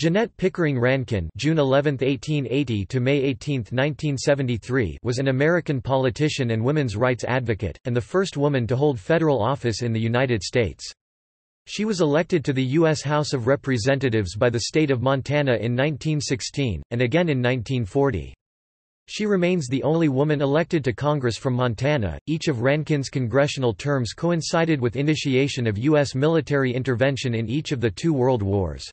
Jeannette Pickering Rankin June 11, 1880 to May 18, 1973 was an American politician and women's rights advocate, and the first woman to hold federal office in the United States. She was elected to the U.S. House of Representatives by the state of Montana in 1916, and again in 1940. She remains the only woman elected to Congress from Montana. Each of Rankin's congressional terms coincided with initiation of U.S. military intervention in each of the two world wars.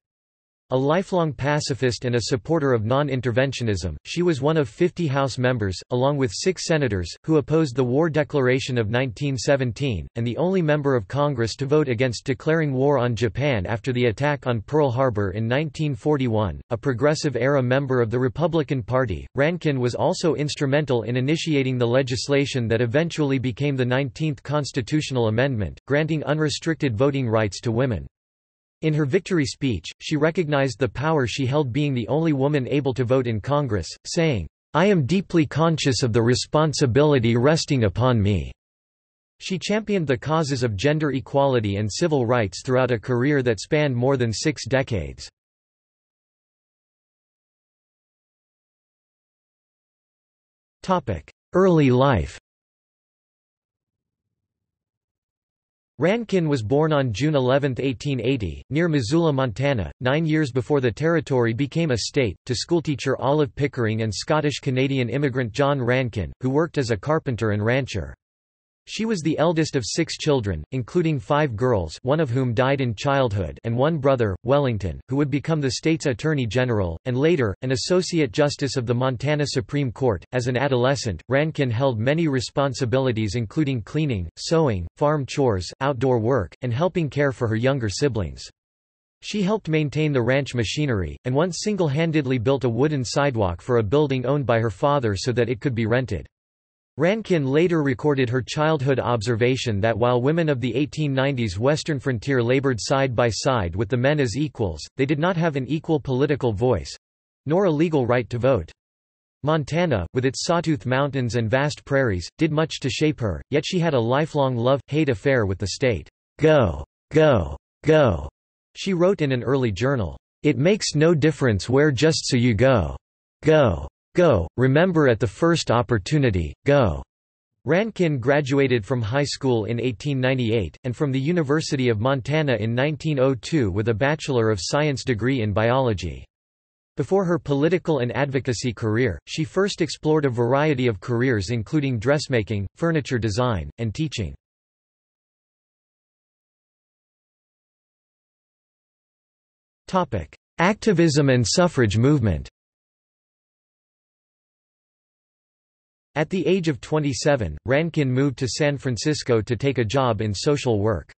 A lifelong pacifist and a supporter of non-interventionism, she was one of 50 House members, along with six senators, who opposed the War Declaration of 1917, and the only member of Congress to vote against declaring war on Japan after the attack on Pearl Harbor in 1941. A Progressive-era member of the Republican Party, Rankin was also instrumental in initiating the legislation that eventually became the 19th Constitutional Amendment, granting unrestricted voting rights to women. In her victory speech, she recognized the power she held being the only woman able to vote in Congress, saying, I am deeply conscious of the responsibility resting upon me. She championed the causes of gender equality and civil rights throughout a career that spanned more than six decades. Early life Rankin was born on June 11, 1880, near Missoula, Montana, nine years before the territory became a state, to schoolteacher Olive Pickering and Scottish-Canadian immigrant John Rankin, who worked as a carpenter and rancher. She was the eldest of six children, including five girls one of whom died in childhood and one brother, Wellington, who would become the state's Attorney General, and later, an Associate Justice of the Montana Supreme Court. As an adolescent, Rankin held many responsibilities including cleaning, sewing, farm chores, outdoor work, and helping care for her younger siblings. She helped maintain the ranch machinery, and once single-handedly built a wooden sidewalk for a building owned by her father so that it could be rented. Rankin later recorded her childhood observation that while women of the 1890s western frontier labored side by side with the men as equals, they did not have an equal political voice—nor a legal right to vote. Montana, with its sawtooth mountains and vast prairies, did much to shape her, yet she had a lifelong love-hate affair with the state. Go! Go! Go! She wrote in an early journal, It makes no difference where just so you go. Go! Go, remember at the first opportunity, go. Rankin graduated from high school in 1898, and from the University of Montana in 1902 with a Bachelor of Science degree in biology. Before her political and advocacy career, she first explored a variety of careers including dressmaking, furniture design, and teaching. Activism and suffrage movement At the age of 27, Rankin moved to San Francisco to take a job in social work.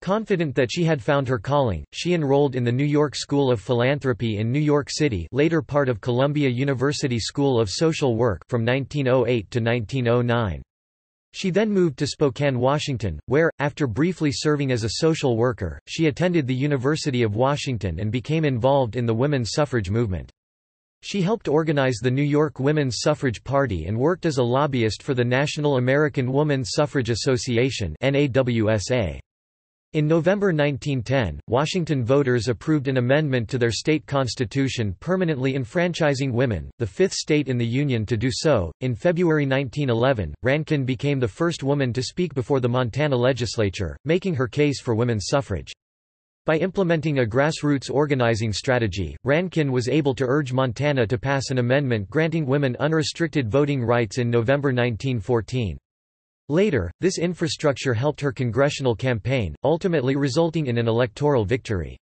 Confident that she had found her calling, she enrolled in the New York School of Philanthropy in New York City later part of Columbia University School of Social Work from 1908 to 1909. She then moved to Spokane, Washington, where, after briefly serving as a social worker, she attended the University of Washington and became involved in the women's suffrage movement. She helped organize the New York Women's Suffrage Party and worked as a lobbyist for the National American Woman Suffrage Association In November 1910, Washington voters approved an amendment to their state constitution permanently enfranchising women, the fifth state in the Union to do so. In February 1911, Rankin became the first woman to speak before the Montana legislature, making her case for women's suffrage. By implementing a grassroots organizing strategy, Rankin was able to urge Montana to pass an amendment granting women unrestricted voting rights in November 1914. Later, this infrastructure helped her congressional campaign, ultimately resulting in an electoral victory.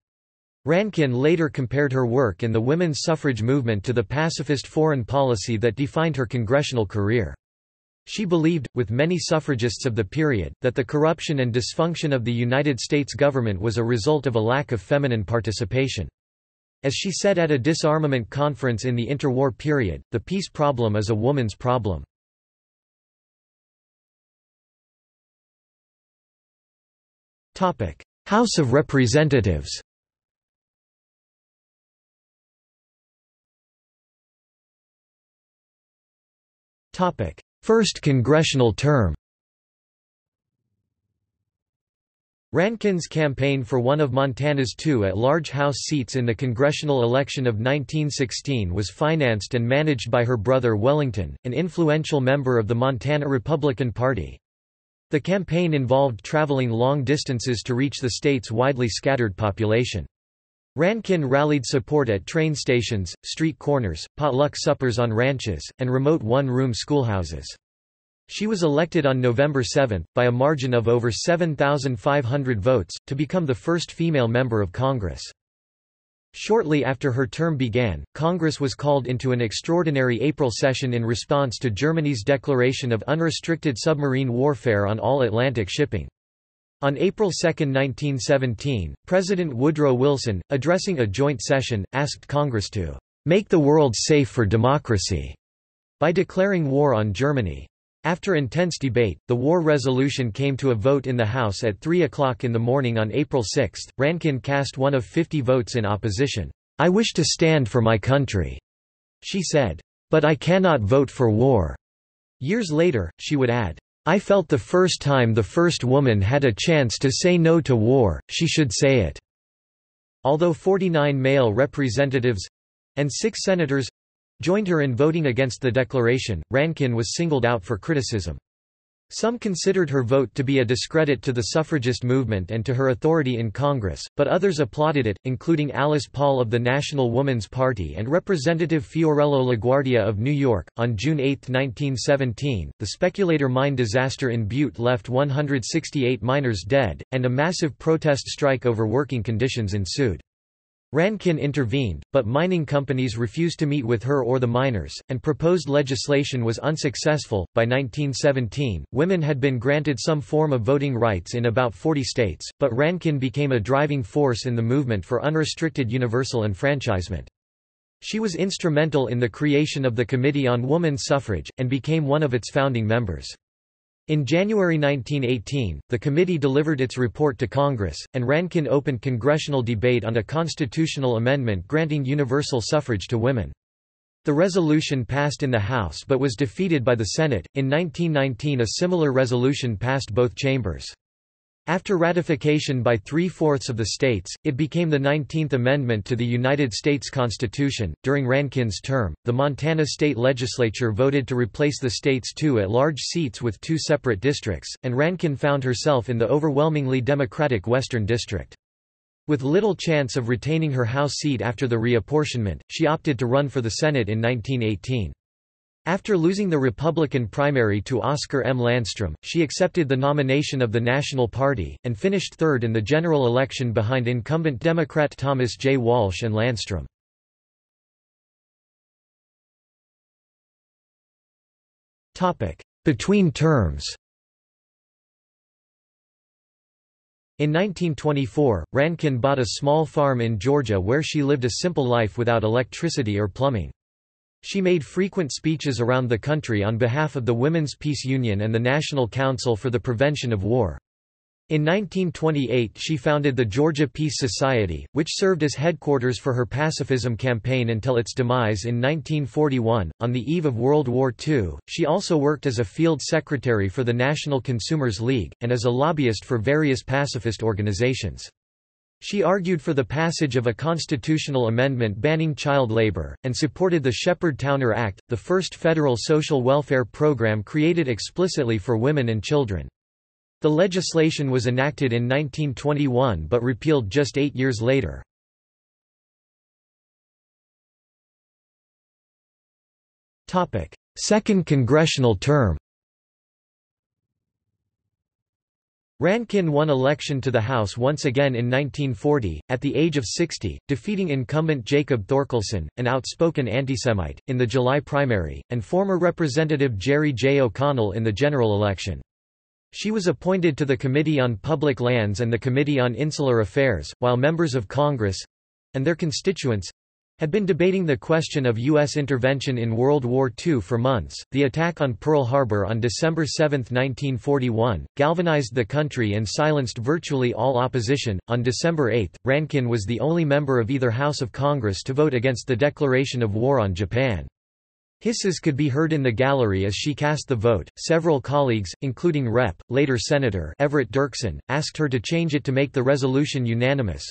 Rankin later compared her work in the women's suffrage movement to the pacifist foreign policy that defined her congressional career. She believed, with many suffragists of the period, that the corruption and dysfunction of the United States government was a result of a lack of feminine participation. As she said at a disarmament conference in the interwar period, the peace problem is a woman's problem. House of Representatives First congressional term Rankin's campaign for one of Montana's two at-large House seats in the congressional election of 1916 was financed and managed by her brother Wellington, an influential member of the Montana Republican Party. The campaign involved traveling long distances to reach the state's widely scattered population. Rankin rallied support at train stations, street corners, potluck suppers on ranches, and remote one-room schoolhouses. She was elected on November 7, by a margin of over 7,500 votes, to become the first female member of Congress. Shortly after her term began, Congress was called into an extraordinary April session in response to Germany's declaration of unrestricted submarine warfare on all Atlantic shipping. On April 2, 1917, President Woodrow Wilson, addressing a joint session, asked Congress to make the world safe for democracy by declaring war on Germany. After intense debate, the war resolution came to a vote in the House at 3 o'clock in the morning on April 6. Rankin cast one of 50 votes in opposition. I wish to stand for my country, she said. But I cannot vote for war. Years later, she would add, I felt the first time the first woman had a chance to say no to war, she should say it. Although 49 male representatives and six senators joined her in voting against the declaration, Rankin was singled out for criticism. Some considered her vote to be a discredit to the suffragist movement and to her authority in Congress, but others applauded it, including Alice Paul of the National Woman's Party and Representative Fiorello LaGuardia of New York. On June 8, 1917, the speculator mine disaster in Butte left 168 miners dead, and a massive protest strike over working conditions ensued. Rankin intervened, but mining companies refused to meet with her or the miners, and proposed legislation was unsuccessful. By 1917, women had been granted some form of voting rights in about 40 states, but Rankin became a driving force in the movement for unrestricted universal enfranchisement. She was instrumental in the creation of the Committee on Woman Suffrage, and became one of its founding members. In January 1918, the committee delivered its report to Congress, and Rankin opened congressional debate on a constitutional amendment granting universal suffrage to women. The resolution passed in the House but was defeated by the Senate. In 1919, a similar resolution passed both chambers. After ratification by three-fourths of the states, it became the 19th Amendment to the United States Constitution. During Rankin's term, the Montana state legislature voted to replace the state's two at-large seats with two separate districts, and Rankin found herself in the overwhelmingly Democratic Western District. With little chance of retaining her House seat after the reapportionment, she opted to run for the Senate in 1918. After losing the Republican primary to Oscar M. Lanstrum, she accepted the nomination of the National Party, and finished third in the general election behind incumbent Democrat Thomas J. Walsh and Lanstrum. Between terms In 1924, Rankin bought a small farm in Georgia where she lived a simple life without electricity or plumbing. She made frequent speeches around the country on behalf of the Women's Peace Union and the National Council for the Prevention of War. In 1928 she founded the Georgia Peace Society, which served as headquarters for her pacifism campaign until its demise in 1941. On the eve of World War II, she also worked as a field secretary for the National Consumers League, and as a lobbyist for various pacifist organizations. She argued for the passage of a constitutional amendment banning child labor, and supported the Sheppard-Towner Act, the first federal social welfare program created explicitly for women and children. The legislation was enacted in 1921 but repealed just eight years later. Second congressional term Rankin won election to the House once again in 1940, at the age of 60, defeating incumbent Jacob Thorkelson, an outspoken antisemite, in the July primary, and former Representative Jerry J. O'Connell in the general election. She was appointed to the Committee on Public Lands and the Committee on Insular Affairs, while members of Congress—and their constituents, had been debating the question of U.S. intervention in World War II for months. The attack on Pearl Harbor on December 7, 1941, galvanized the country and silenced virtually all opposition. On December 8, Rankin was the only member of either House of Congress to vote against the declaration of war on Japan. Hisses could be heard in the gallery as she cast the vote. Several colleagues, including Rep. later Senator Everett Dirksen, asked her to change it to make the resolution unanimous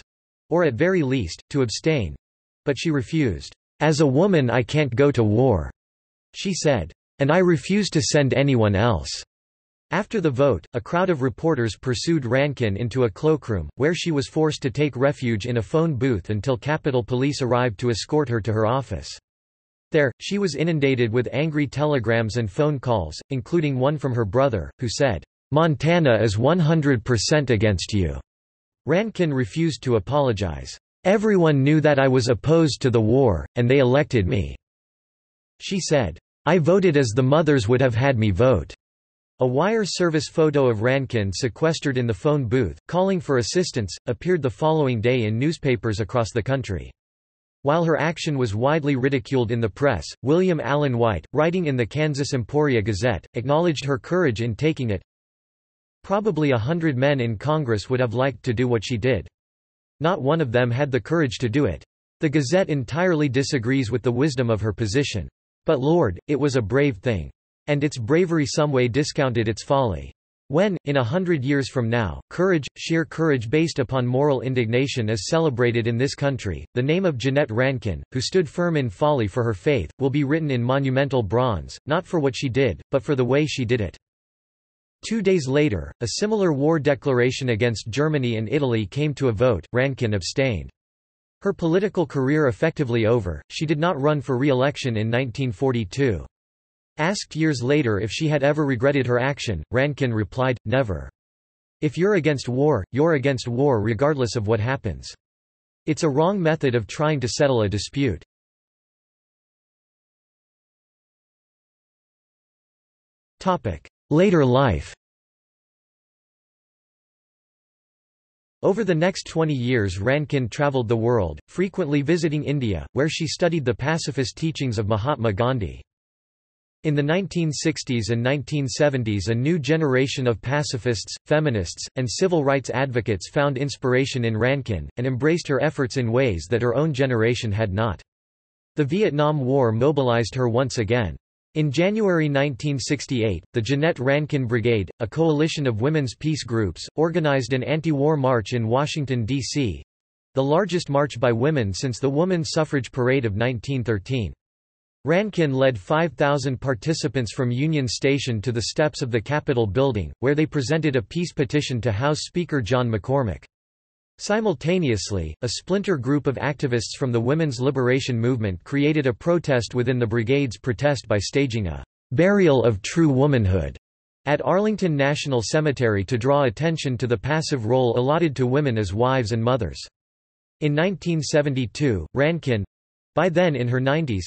or at very least, to abstain. But she refused. As a woman I can't go to war, she said. And I refuse to send anyone else. After the vote, a crowd of reporters pursued Rankin into a cloakroom, where she was forced to take refuge in a phone booth until Capitol Police arrived to escort her to her office. There, she was inundated with angry telegrams and phone calls, including one from her brother, who said, "'Montana is 100% against you." Rankin refused to apologize. Everyone knew that I was opposed to the war, and they elected me. She said, I voted as the mothers would have had me vote. A wire service photo of Rankin sequestered in the phone booth, calling for assistance, appeared the following day in newspapers across the country. While her action was widely ridiculed in the press, William Allen White, writing in the Kansas Emporia Gazette, acknowledged her courage in taking it. Probably a hundred men in Congress would have liked to do what she did. Not one of them had the courage to do it. The Gazette entirely disagrees with the wisdom of her position. But Lord, it was a brave thing. And its bravery someway discounted its folly. When, in a hundred years from now, courage, sheer courage based upon moral indignation is celebrated in this country, the name of Jeannette Rankin, who stood firm in folly for her faith, will be written in monumental bronze, not for what she did, but for the way she did it. Two days later, a similar war declaration against Germany and Italy came to a vote, Rankin abstained. Her political career effectively over, she did not run for re-election in 1942. Asked years later if she had ever regretted her action, Rankin replied, never. If you're against war, you're against war regardless of what happens. It's a wrong method of trying to settle a dispute. Later life Over the next 20 years Rankin traveled the world, frequently visiting India, where she studied the pacifist teachings of Mahatma Gandhi. In the 1960s and 1970s a new generation of pacifists, feminists, and civil rights advocates found inspiration in Rankin, and embraced her efforts in ways that her own generation had not. The Vietnam War mobilized her once again. In January 1968, the Jeannette Rankin Brigade, a coalition of women's peace groups, organized an anti-war march in Washington, D.C.—the largest march by women since the Woman's Suffrage Parade of 1913. Rankin led 5,000 participants from Union Station to the steps of the Capitol building, where they presented a peace petition to House Speaker John McCormack. Simultaneously, a splinter group of activists from the women's liberation movement created a protest within the brigade's protest by staging a burial of true womanhood at Arlington National Cemetery to draw attention to the passive role allotted to women as wives and mothers. In 1972, Rankin—by then in her 90s,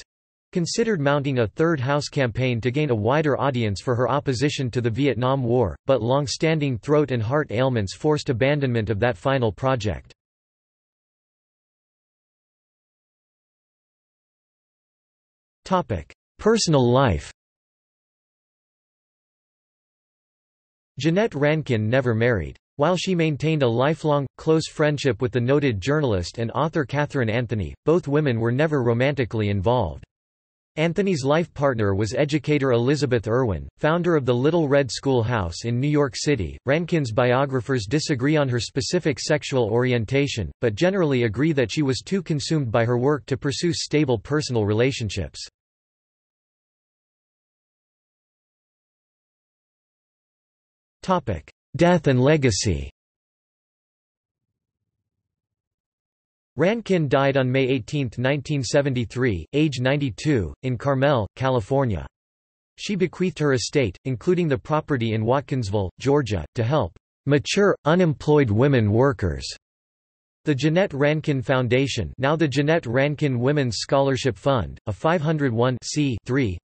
considered mounting a third House campaign to gain a wider audience for her opposition to the Vietnam War, but long-standing throat and heart ailments forced abandonment of that final project. Personal life Jeannette Rankin never married. While she maintained a lifelong, close friendship with the noted journalist and author Katharine Anthony, both women were never romantically involved. Anthony's life partner was educator Elizabeth Irwin, founder of the Little Red Schoolhouse in New York City. Rankin's biographers disagree on her specific sexual orientation, but generally agree that she was too consumed by her work to pursue stable personal relationships. Death and legacy Rankin died on May 18, 1973, age 92, in Carmel, California. She bequeathed her estate, including the property in Watkinsville, Georgia, to help mature, unemployed women workers. The Jeannette Rankin Foundation now the Jeannette Rankin Women's Scholarship Fund, a 501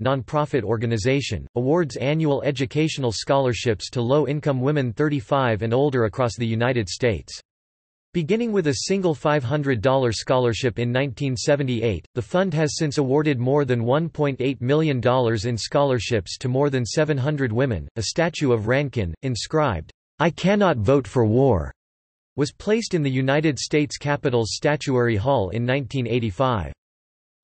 nonprofit organization, awards annual educational scholarships to low-income women 35 and older across the United States. Beginning with a single $500 scholarship in 1978, the fund has since awarded more than $1.8 million in scholarships to more than 700 women. A statue of Rankin, inscribed, I cannot vote for war, was placed in the United States Capitol's Statuary Hall in 1985.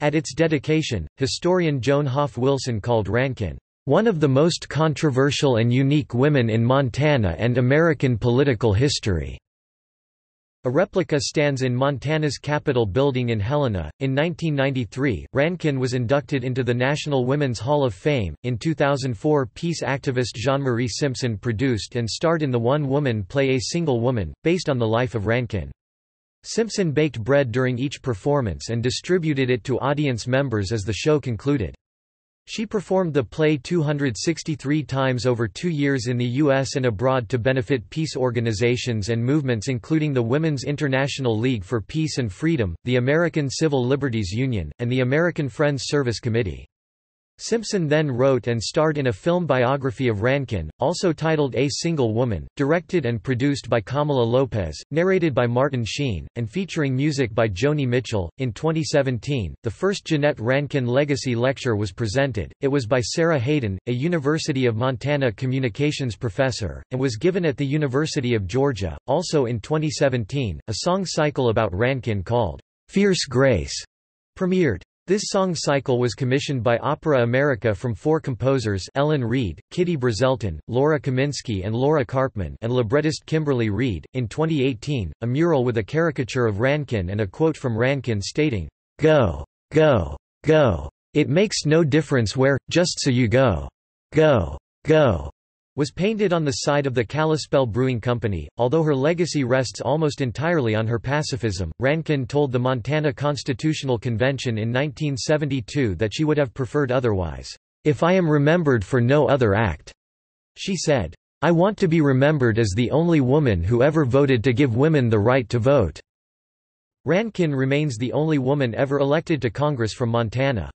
At its dedication, historian Joan Hoff Wilson called Rankin, "...one of the most controversial and unique women in Montana and American political history." A replica stands in Montana's Capitol building in Helena. In 1993, Rankin was inducted into the National Women's Hall of Fame. In 2004, peace activist Jeanmarie Simpson produced and starred in the One Woman play A Single Woman, based on the life of Rankin. Simpson baked bread during each performance and distributed it to audience members as the show concluded. She performed the play 263 times over two years in the U.S. and abroad to benefit peace organizations and movements including the Women's International League for Peace and Freedom, the American Civil Liberties Union, and the American Friends Service Committee. Simpson then wrote and starred in a film biography of Rankin, also titled A Single Woman, directed and produced by Kamala Lopez, narrated by Martin Sheen, and featuring music by Joni Mitchell. In 2017, the first Jeannette Rankin Legacy Lecture was presented. It was by Sarah Hayden, a University of Montana communications professor, and was given at the University of Georgia. Also in 2017, a song cycle about Rankin called Fierce Grace premiered. This song cycle was commissioned by Opera America from four composers Ellen Reid, Kitty Brazelton, Laura Kaminsky and Laura Karpman and librettist Kimberly Reid. In 2018, a mural with a caricature of Rankin and a quote from Rankin stating, Go, go, go. It makes no difference where, just so you go. Go, go was painted on the side of the Kalispell Brewing Company. Although her legacy rests almost entirely on her pacifism, Rankin told the Montana Constitutional Convention in 1972 that she would have preferred otherwise. If I am remembered for no other act, she said, I want to be remembered as the only woman who ever voted to give women the right to vote. Rankin remains the only woman ever elected to Congress from Montana.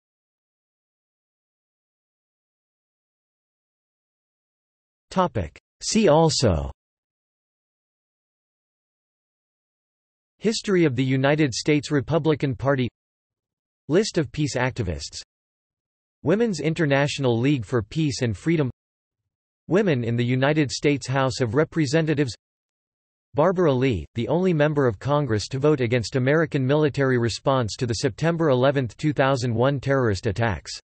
See also. History of the United States Republican Party. List of peace activists. Women's International League for Peace and Freedom. Women in the United States House of Representatives. Barbara Lee, the only member of Congress to vote against American military response to the September 11, 2001 terrorist attacks